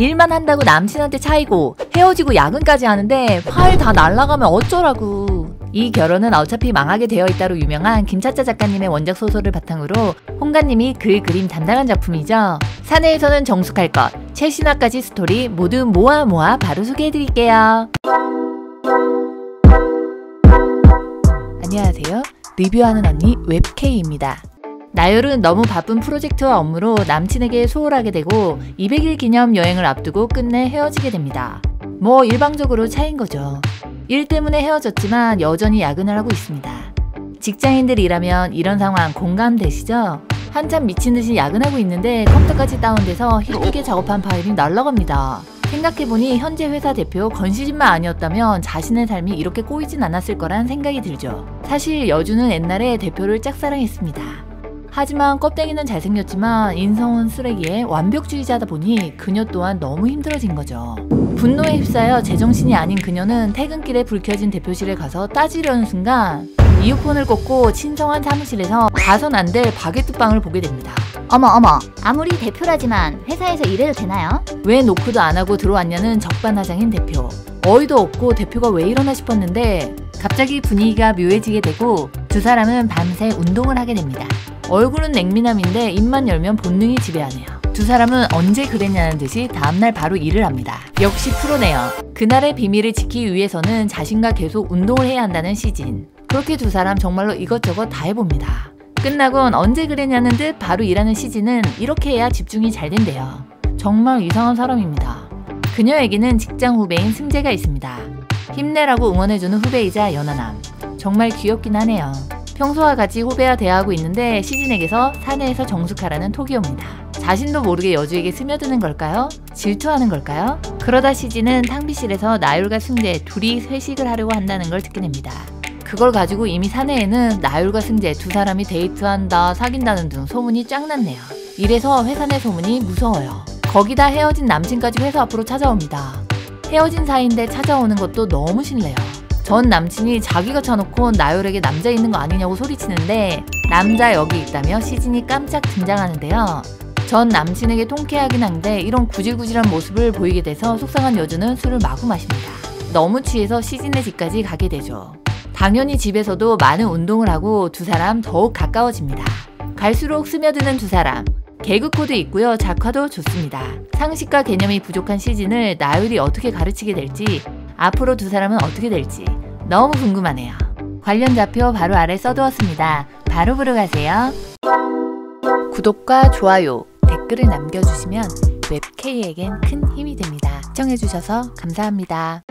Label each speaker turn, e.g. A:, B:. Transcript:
A: 일만 한다고 남친한테 차이고 헤어지고 야근까지 하는데 파일 다 날라가면 어쩌라고. 이 결혼은 어차피 망하게 되어 있다로 유명한 김차자 작가님의 원작 소설을 바탕으로 홍가님이 글 그림 담당한 작품이죠. 사내에서는 정숙할 것, 최신화까지 스토리 모두 모아 모아 바로 소개해드릴게요. 안녕하세요. 리뷰하는 언니 웹K입니다. 나율은 너무 바쁜 프로젝트와 업무로 남친에게 소홀하게 되고 200일 기념 여행을 앞두고 끝내 헤어지게 됩니다. 뭐 일방적으로 차인 거죠. 일 때문에 헤어졌지만 여전히 야근을 하고 있습니다. 직장인들이라면 이런 상황 공감되시죠? 한참 미친 듯이 야근하고 있는데 컴퓨터까지 다운돼서 힘들게 작업한 파일이 날라갑니다. 생각해보니 현재 회사 대표 건시진만 아니었다면 자신의 삶이 이렇게 꼬이진 않았을 거란 생각이 들죠. 사실 여주는 옛날에 대표를 짝사랑했습니다. 하지만 껍데기는 잘생겼지만 인성은 쓰레기에 완벽주의자다 보니 그녀 또한 너무 힘들어진 거죠. 분노에 휩싸여 제정신이 아닌 그녀는 퇴근길에 불 켜진 대표실에 가서 따지려는 순간 이어폰을 꽂고 친성한 사무실에서 봐선 안 될 바게트 빵을 보게 됩니다.
B: 어머 어머 아무리 대표라지만 회사에서 이래도 되나요?
A: 왜 노크도 안 하고 들어왔냐는 적반하장인 대표. 어이도 없고 대표가 왜 이러나 싶었는데 갑자기 분위기가 묘해지게 되고 두 사람은 밤새 운동을 하게 됩니다. 얼굴은 냉미남인데 입만 열면 본능이 지배하네요. 두 사람은 언제 그랬냐는 듯이 다음날 바로 일을 합니다. 역시 프로네요. 그날의 비밀을 지키기 위해서는 자신과 계속 운동을 해야 한다는 시진. 그렇게 두 사람 정말로 이것저것 다 해봅니다. 끝나곤 언제 그랬냐는 듯 바로 일하는 시진은 이렇게 해야 집중이 잘 된대요. 정말 이상한 사람입니다. 그녀에게는 직장 후배인 승재가 있습니다. 힘내라고 응원해주는 후배이자 연하남. 정말 귀엽긴 하네요. 평소와 같이 후배와 대화하고 있는데 시진에게서 사내에서 정숙하라는 톡이 옵니다. 자신도 모르게 여주에게 스며드는 걸까요? 질투하는 걸까요? 그러다 시진은 탕비실에서 나율과 승재 둘이 회식을 하려고 한다는 걸 듣게 됩니다. 그걸 가지고 이미 사내에는 나율과 승재 두 사람이 데이트한다, 사귄다는 등 소문이 쫙 났네요. 이래서 회사 내 소문이 무서워요. 거기다 헤어진 남친까지 회사 앞으로 찾아옵니다. 헤어진 사이인데 찾아오는 것도 너무 싫네요. 전 남친이 자기가 쳐놓고 나열에게 남자 있는 거 아니냐고 소리치는데 남자 여기 있다며 시진이 깜짝 등장하는데요. 전 남친에게 통쾌하긴 한데 이런 구질구질한 모습을 보이게 돼서 속상한 여주는 술을 마구 마십니다. 너무 취해서 시진의 집까지 가게 되죠. 당연히 집에서도 많은 운동을 하고 두 사람 더욱 가까워집니다. 갈수록 스며드는 두 사람. 개그 코드 있고요. 작화도 좋습니다. 상식과 개념이 부족한 시진을 나율이 어떻게 가르치게 될지 앞으로 두 사람은 어떻게 될지 너무 궁금하네요. 관련 좌표 바로 아래 써두었습니다. 바로 보러 가세요. 구독과 좋아요, 댓글을 남겨주시면 웹K에겐 큰 힘이 됩니다. 시청해주셔서 감사합니다.